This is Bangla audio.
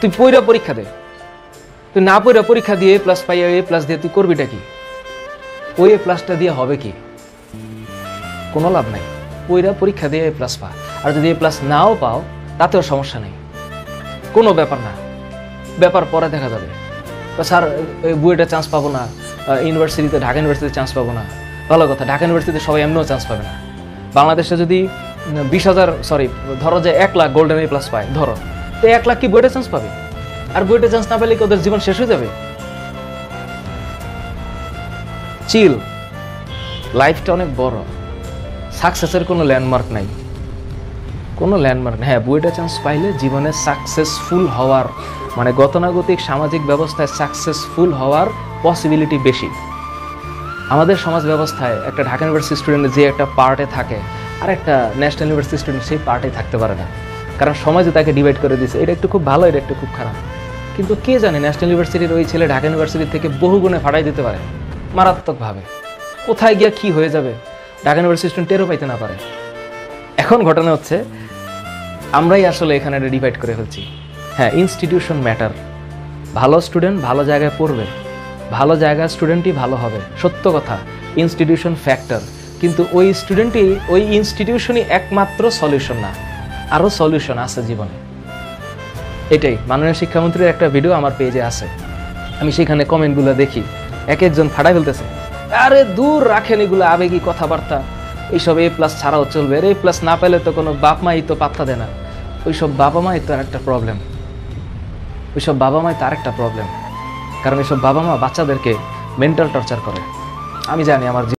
তুই পইরা পরীক্ষা দে। তুই না পইরা পরীক্ষা দিয়ে এ প্লাস পাই এ প্লাস দিয়ে তুই করবিটা কি? ওই এ প্লাসটা দিয়ে হবে কি? কোনো লাভ নাই। পইরা পরীক্ষা দিয়ে এ প্লাস পা। আর যদি এ প্লাস নাও পাও, তাতেও সমস্যা নেই। কোনো ব্যাপার না। ব্যাপার পরে দেখা যাবে। স্যার এই বুয়েটে চান্স পাবো না। ইউনিভার্সিটিতে ঢাকা ইউনিভার্সিটিতে চান্স পাবো না। ভালো কথা, ঢাকা ইউনিভার্সিটিতে সবাই এমনিও চান্স পাবে না। বাংলাদেশে যদি বিশ হাজার সরি ধরো যে এক লাখ গোল্ডেন এ প্লাস পায়, ধরো। তো এক লাখ কি বুয়েটে চান্স পাবে? আর বুয়েটে চান্স না পেলে কি ওদের জীবন শেষ হয়ে যাবে? চিল লাইফটা অনেক বড়। সাকসেসের কোনো ল্যান্ডমার্ক নাই। কোনো ল্যান্ডমার্ক নেই। হ্যাঁ বইটা চান্স পাইলে জীবনে সাকসেসফুল হওয়ার মানে গতানুগতিক সামাজিক ব্যবস্থায় সাকসেসফুল হওয়ার পসিবিলিটি বেশি। আমাদের সমাজ ব্যবস্থায় একটা ঢাকা ইউনিভার্সিটি স্টুডেন্ট যে একটা পার্টে থাকে, আর একটা ন্যাশনাল ইউনিভার্সিটি স্টুডেন্ট সেই পার্টে থাকতে পারে না। কারণ সমাজে তাকে ডিভাইড করে দিয়েছে, এটা একটু খুব ভালো, এটা একটু খুব খারাপ। কিন্তু কে জানে ন্যাশনাল ইউনিভার্সিটির ওই ছেলে ঢাকা ইউনিভার্সিটি থেকে বহু গুণে ফাটাই দিতে পারে, মারাত্মকভাবে। কোথায় গিয়া কি হয়ে যাবে, ঢাকা ইউনিভার্সিটি স্টুডেন্ট টেরও পাইতে না পারে। এখন ঘটনা হচ্ছে, আমরাই আসলে এখানে এটা ডিভাইড করে ফেলছি। হ্যাঁ ইনস্টিটিউশন ম্যাটার ভালো স্টুডেন্ট ভালো জায়গায় পড়বে, ভালো জায়গায় স্টুডেন্টই ভালো হবে, সত্য কথা ইনস্টিটিউশন ফ্যাক্টর কিন্তু ওই স্টুডেন্টই ওই ইনস্টিটিউশনই একমাত্র সলিউশন না। আরও সলিউশন আছে জীবনে। এটাই, মাননীয় শিক্ষামন্ত্রীর একটা ভিডিও আমার পেজে আছে। আমি সেখানে কমেন্টগুলো দেখি। এক একজন ফাটাই ফেলতেছে। আরে দূর রাখেন এগুলো আবেগী কথাবার্তা। এইসব এ প্লাস ছাড়াও চলবে। এ প্লাস না পেলে তো কোনো বাপ মাই তো পাত্তা দেয় না। ওইসব বাবা মাই তো আর একটা প্রবলেম ওইসব বাবা মাই তার একটা প্রবলেম কারণ এইসব বাবা মা বাচ্চাদেরকে মেন্টাল টর্চার করে। আমি জানি আমার